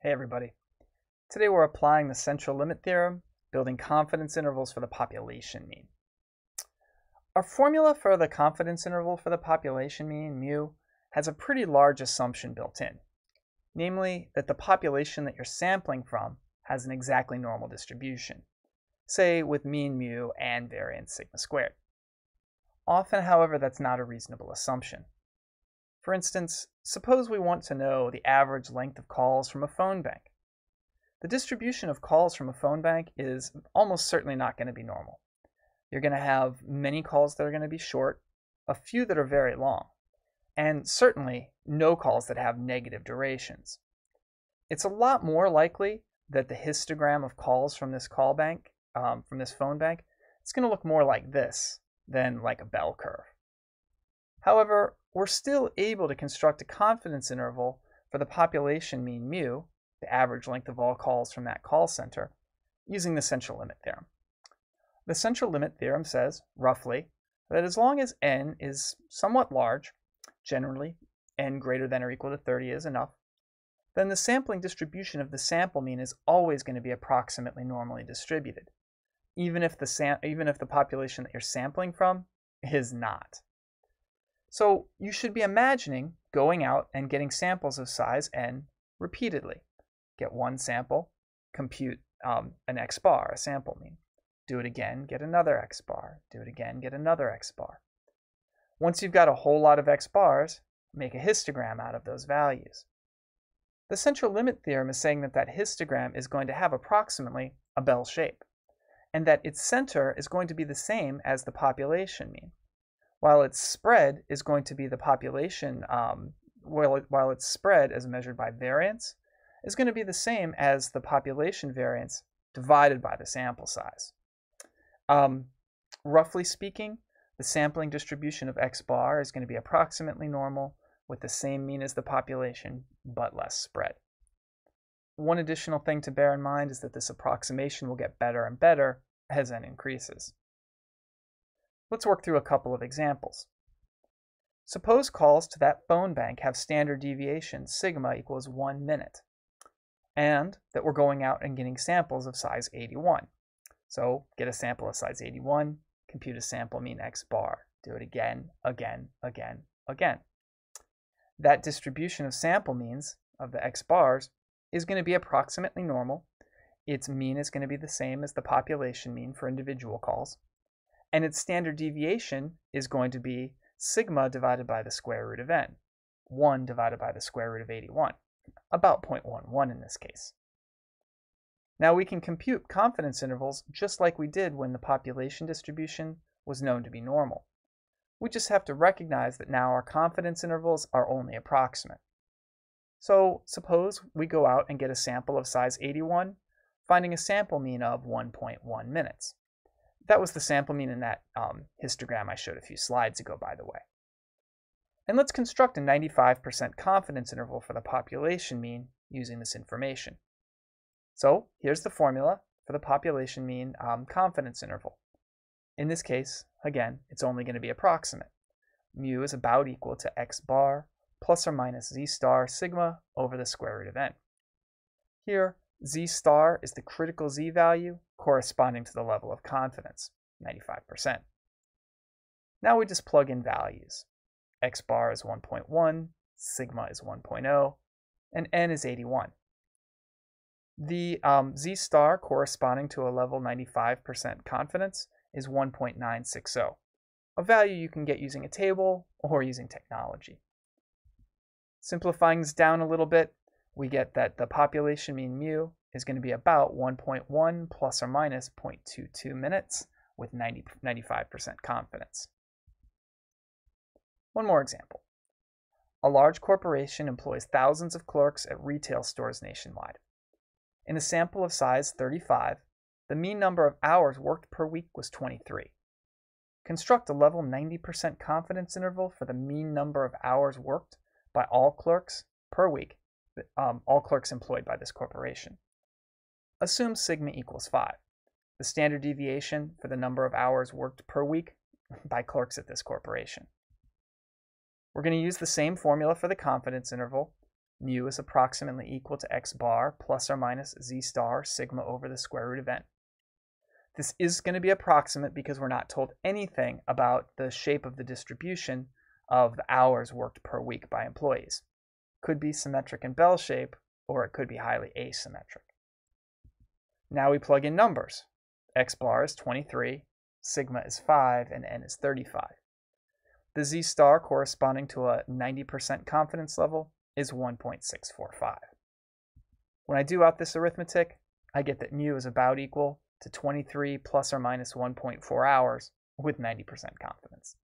Hey everybody. Today we're applying the central limit theorem, building confidence intervals for the population mean. Our formula for the confidence interval for the population mean, mu, has a pretty large assumption built in, namely that the population that you're sampling from has an exactly normal distribution, say with mean mu and variance sigma squared. Often, however, that's not a reasonable assumption. For instance, suppose we want to know the average length of calls from a phone bank. The distribution of calls from a phone bank is almost certainly not going to be normal. You're going to have many calls that are going to be short, a few that are very long, and certainly no calls that have negative durations. It's a lot more likely that the histogram of calls from this call bank, um, from this phone bank, it's going to look more like this than like a bell curve. However, we're still able to construct a confidence interval for the population mean mu, the average length of all calls from that call center, using the central limit theorem. The central limit theorem says, roughly, that as long as n is somewhat large, generally n greater than or equal to 30 is enough, then the sampling distribution of the sample mean is always going to be approximately normally distributed, even if the, even if the population that you're sampling from is not. So you should be imagining going out and getting samples of size n repeatedly. Get one sample, compute um, an x bar, a sample mean. Do it again, get another x bar. Do it again, get another x bar. Once you've got a whole lot of x bars, make a histogram out of those values. The central limit theorem is saying that that histogram is going to have approximately a bell shape, and that its center is going to be the same as the population mean while its spread is going to be the population, um, while, it, while its spread as measured by variance is going to be the same as the population variance divided by the sample size. Um, roughly speaking, the sampling distribution of x bar is going to be approximately normal with the same mean as the population, but less spread. One additional thing to bear in mind is that this approximation will get better and better as n increases. Let's work through a couple of examples. Suppose calls to that phone bank have standard deviation sigma equals 1 minute, and that we're going out and getting samples of size 81. So get a sample of size 81, compute a sample mean x bar. Do it again, again, again, again. That distribution of sample means of the x bars is going to be approximately normal. Its mean is going to be the same as the population mean for individual calls and its standard deviation is going to be sigma divided by the square root of n, 1 divided by the square root of 81, about 0.11 in this case. Now we can compute confidence intervals just like we did when the population distribution was known to be normal. We just have to recognize that now our confidence intervals are only approximate. So suppose we go out and get a sample of size 81, finding a sample mean of 1.1 minutes. That was the sample mean in that um, histogram I showed a few slides ago, by the way. And let's construct a 95% confidence interval for the population mean using this information. So here's the formula for the population mean um, confidence interval. In this case, again, it's only going to be approximate. Mu is about equal to x bar plus or minus z star sigma over the square root of n. Here, z star is the critical z value corresponding to the level of confidence, 95%. Now we just plug in values. x bar is 1.1, sigma is 1.0, and n is 81. The um, z star corresponding to a level 95% confidence is 1.960, a value you can get using a table or using technology. Simplifying this down a little bit, we get that the population mean mu is going to be about 1.1 plus or minus 0.22 minutes with 90, 95% confidence. One more example. A large corporation employs thousands of clerks at retail stores nationwide. In a sample of size 35, the mean number of hours worked per week was 23. Construct a level 90% confidence interval for the mean number of hours worked by all clerks per week, um, all clerks employed by this corporation. Assume sigma equals 5, the standard deviation for the number of hours worked per week by clerks at this corporation. We're going to use the same formula for the confidence interval, mu is approximately equal to x bar plus or minus z star sigma over the square root of n. This is going to be approximate because we're not told anything about the shape of the distribution of the hours worked per week by employees. Could be symmetric in bell shape, or it could be highly asymmetric. Now we plug in numbers. x bar is 23, sigma is 5, and n is 35. The z star corresponding to a 90% confidence level is 1.645. When I do out this arithmetic, I get that mu is about equal to 23 plus or minus 1.4 hours with 90% confidence.